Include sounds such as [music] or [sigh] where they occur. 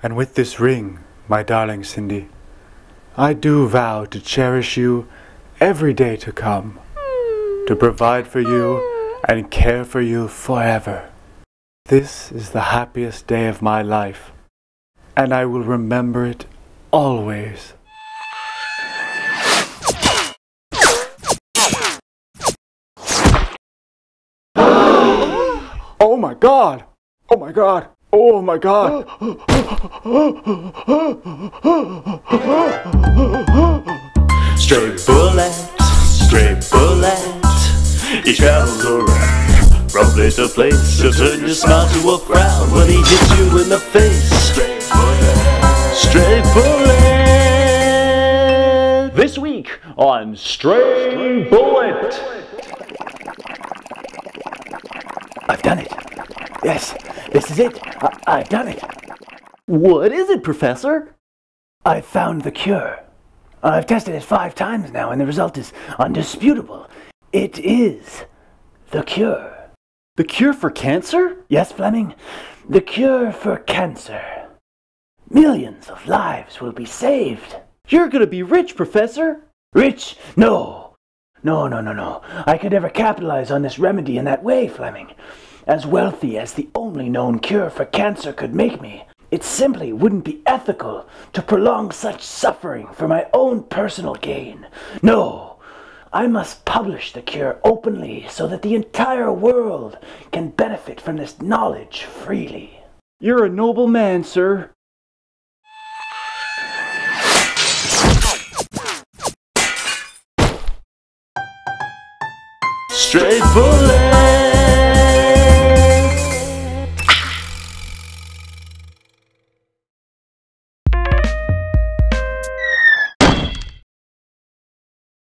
And with this ring, my darling Cindy, I do vow to cherish you every day to come, to provide for you and care for you forever. This is the happiest day of my life, and I will remember it always. [gasps] Oh my god! Oh my god! Oh my god! Stray bullet, stray bullet. He travels around from place to place to turn your smile to a frown when he hits you in the face. Stray bullet, stray bullet. This week on Stray Bullet. I've done it. Yes, this is it. I- I've done it. What is it, Professor? I've found the cure. I've tested it five times now, and the result is undisputable. It is the cure. The cure for cancer? Yes, Fleming, the cure for cancer. Millions of lives will be saved. You're gonna be rich, Professor. Rich? No. No, no, no, no. I could never capitalize on this remedy in that way, Fleming. As wealthy as the only known cure for cancer could make me, it simply wouldn't be ethical to prolong such suffering for my own personal gain. No. I must publish the cure openly so that the entire world can benefit from this knowledge freely. You're a noble man, sir. Stray bullet.